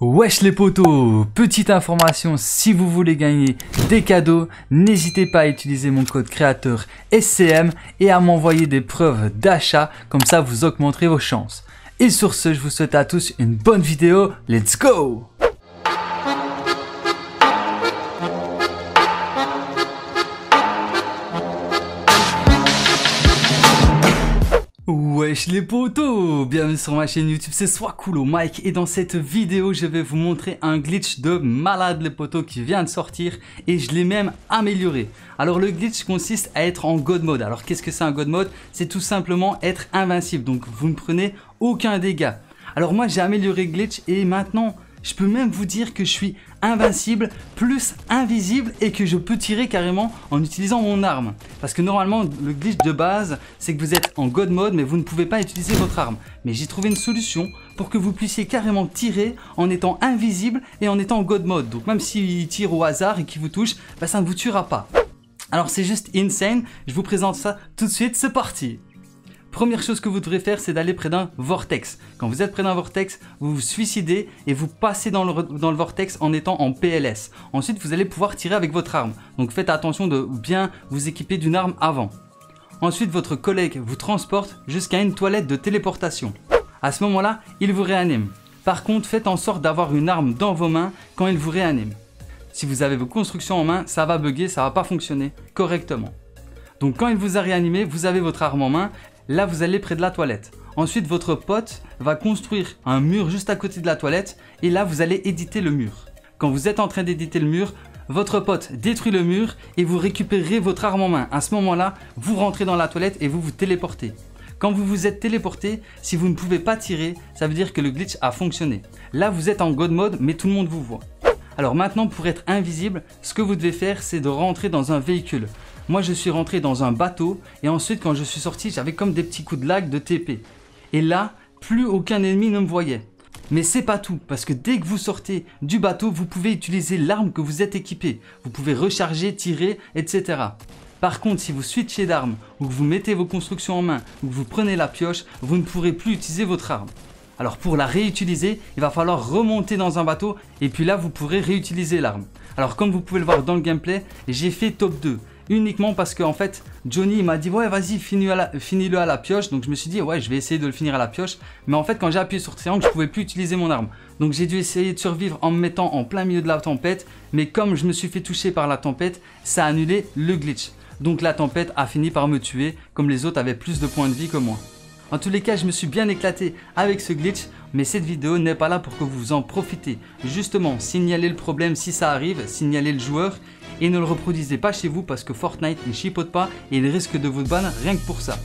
Wesh les potos Petite information, si vous voulez gagner des cadeaux, n'hésitez pas à utiliser mon code créateur SCM et à m'envoyer des preuves d'achat, comme ça vous augmenterez vos chances. Et sur ce, je vous souhaite à tous une bonne vidéo, let's go Wesh les potos Bienvenue sur ma chaîne YouTube, c'est soit cool Mike et dans cette vidéo je vais vous montrer un glitch de malade les potos qui vient de sortir et je l'ai même amélioré. Alors le glitch consiste à être en God Mode. Alors qu'est-ce que c'est un God Mode? C'est tout simplement être invincible, donc vous ne prenez aucun dégât. Alors moi j'ai amélioré le glitch et maintenant je peux même vous dire que je suis invincible plus invisible et que je peux tirer carrément en utilisant mon arme. Parce que normalement le glitch de base c'est que vous êtes en God mode mais vous ne pouvez pas utiliser votre arme. Mais j'ai trouvé une solution pour que vous puissiez carrément tirer en étant invisible et en étant en God mode. Donc même s'il tire au hasard et qu'il vous touche, bah, ça ne vous tuera pas. Alors c'est juste insane, je vous présente ça tout de suite, c'est parti Première chose que vous devrez faire, c'est d'aller près d'un vortex. Quand vous êtes près d'un vortex, vous vous suicidez et vous passez dans le, vortex en étant en PLS. Ensuite, vous allez pouvoir tirer avec votre arme. Donc faites attention de bien vous équiper d'une arme avant. Ensuite, votre collègue vous transporte jusqu'à une toilette de téléportation. À ce moment-là, il vous réanime. Par contre, faites en sorte d'avoir une arme dans vos mains quand il vous réanime. Si vous avez vos constructions en main, ça va bugger, ça va pas fonctionner correctement. Donc quand il vous a réanimé, vous avez votre arme en main Là, vous allez près de la toilette. Ensuite, votre pote va construire un mur juste à côté de la toilette et là, vous allez éditer le mur. Quand vous êtes en train d'éditer le mur, votre pote détruit le mur et vous récupérez votre arme en main. À ce moment-là, vous rentrez dans la toilette et vous vous téléportez. Quand vous vous êtes téléporté, si vous ne pouvez pas tirer, ça veut dire que le glitch a fonctionné. Là, vous êtes en God mode, mais tout le monde vous voit. Alors maintenant, pour être invisible, ce que vous devez faire, c'est de rentrer dans un véhicule. Moi, je suis rentré dans un bateau et ensuite, quand je suis sorti, j'avais comme des petits coups de lag de TP. Et là, plus aucun ennemi ne me voyait. Mais c'est pas tout, parce que dès que vous sortez du bateau, vous pouvez utiliser l'arme que vous êtes équipé. Vous pouvez recharger, tirer, etc. Par contre, si vous switchez d'arme, ou que vous mettez vos constructions en main, ou que vous prenez la pioche, vous ne pourrez plus utiliser votre arme. Alors pour la réutiliser, il va falloir remonter dans un bateau, et puis là, vous pourrez réutiliser l'arme. Alors comme vous pouvez le voir dans le gameplay, j'ai fait top 2 uniquement parce qu'en en fait Johnny m'a dit ouais vas-y finis-le à, la pioche. Donc je me suis dit ouais je vais essayer de le finir à la pioche. Mais en fait quand j'ai appuyé sur triangle je pouvais plus utiliser mon arme. Donc j'ai dû essayer de survivre en me mettant en plein milieu de la tempête. Mais comme je me suis fait toucher par la tempête ça a annulé le glitch. Donc la tempête a fini par me tuer comme les autres avaient plus de points de vie que moi en tous les cas, je me suis bien éclaté avec ce glitch, mais cette vidéo n'est pas là pour que vous en profitez. Justement, signalez le problème si ça arrive, signalez le joueur et ne le reproduisez pas chez vous parce que Fortnite ne chipote pas et il risque de vous ban rien que pour ça.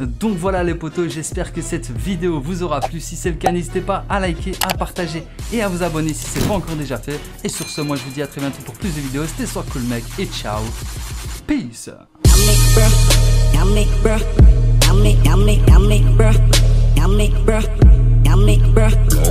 Donc voilà les potos, j'espère que cette vidéo vous aura plu. Si c'est le cas, n'hésitez pas à liker, à partager et à vous abonner si ce n'est pas encore déjà fait. Et sur ce, moi je vous dis à très bientôt pour plus de vidéos. C'était soit cool mec et ciao. Peace. yummy, yummy, yummy, bruh, yummy, bruh, yummy, bruh.